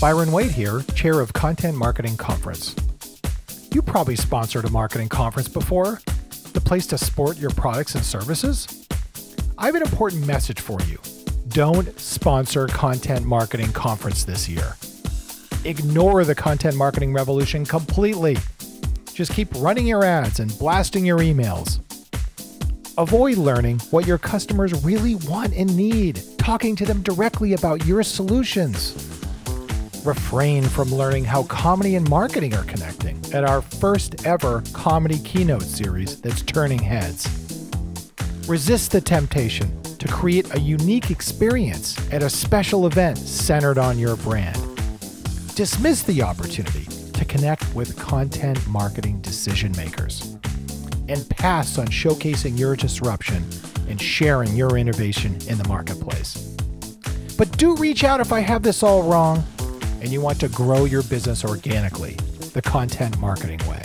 Byron White here, chair of Content Marketing Conference. You probably sponsored a marketing conference before, the place to sport your products and services. I have an important message for you. Don't sponsor Content Marketing Conference this year. Ignore the content marketing revolution completely. Just keep running your ads and blasting your emails. Avoid learning what your customers really want and need, talking to them directly about your solutions refrain from learning how comedy and marketing are connecting at our first ever comedy keynote series that's turning heads. Resist the temptation to create a unique experience at a special event centered on your brand. Dismiss the opportunity to connect with content marketing decision makers. And pass on showcasing your disruption and sharing your innovation in the marketplace. But do reach out if I have this all wrong and you want to grow your business organically the content marketing way.